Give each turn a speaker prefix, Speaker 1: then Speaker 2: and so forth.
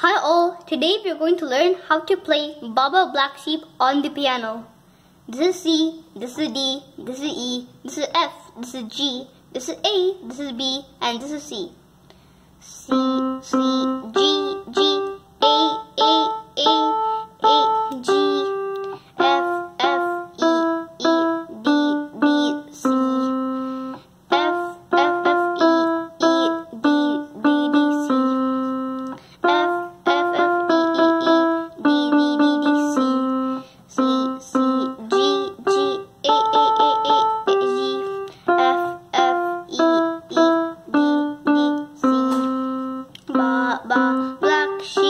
Speaker 1: Hi all, today we are going to learn how to play Baa Baa Black Sheep on the piano. This is C, this is D, this is E, this is F, this is G, this is A, this is B, and this is C. ball, black sheep.